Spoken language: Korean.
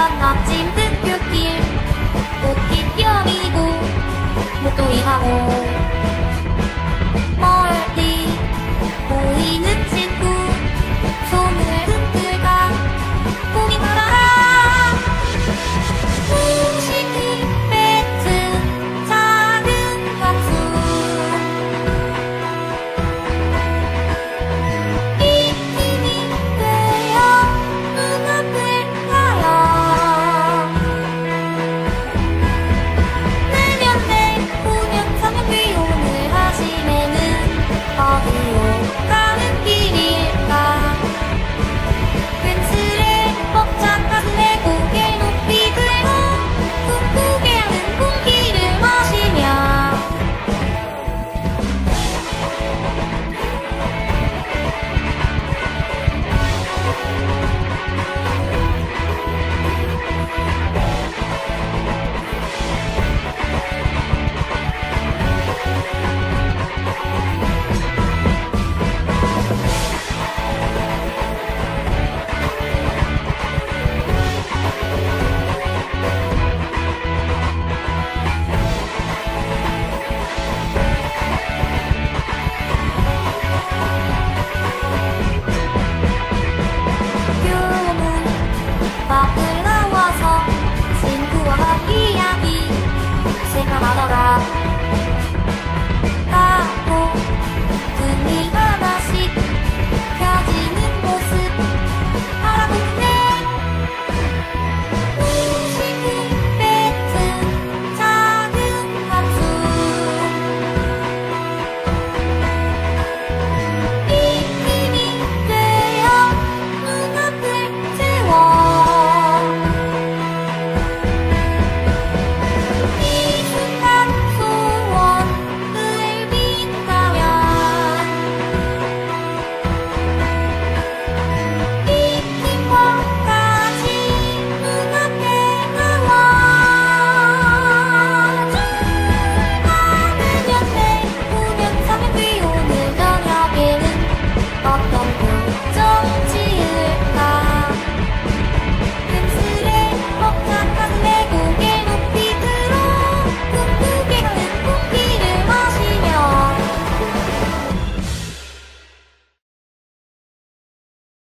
건너진 등굣길 꽃길 뼈미고 목도리 하고